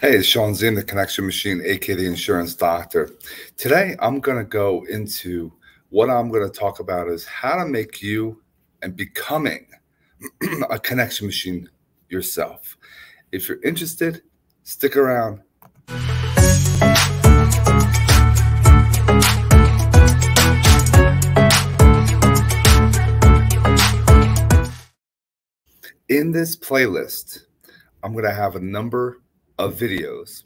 Hey, it's Shawn Ziem, the Connection Machine, aka the Insurance Doctor. Today, I'm going to go into what I'm going to talk about is how to make you and becoming a connection machine yourself. If you're interested, stick around. In this playlist, I'm going to have a number of videos.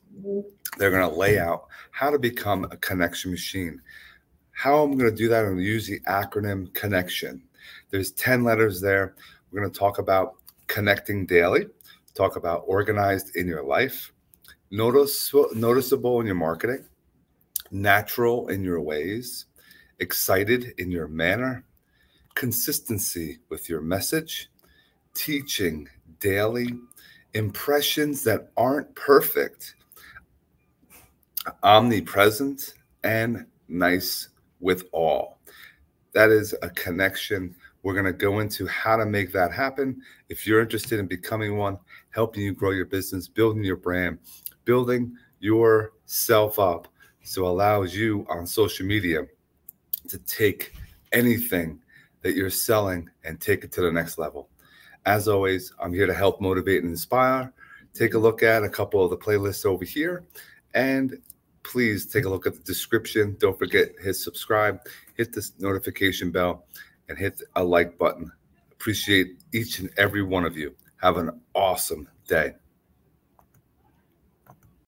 They're going to lay out how to become a connection machine. How I'm going to do that, I'm going to use the acronym connection. There's 10 letters there. We're going to talk about connecting daily, talk about organized in your life, notice, noticeable in your marketing, natural in your ways, excited in your manner, consistency with your message, teaching daily, impressions that aren't perfect, omnipresent, and nice with all. That is a connection. We're going to go into how to make that happen. If you're interested in becoming one, helping you grow your business, building your brand, building yourself up so allows you on social media to take anything that you're selling and take it to the next level. As always, I'm here to help motivate and inspire. Take a look at a couple of the playlists over here and please take a look at the description. Don't forget hit subscribe, hit the notification bell, and hit a like button. Appreciate each and every one of you. Have an awesome day.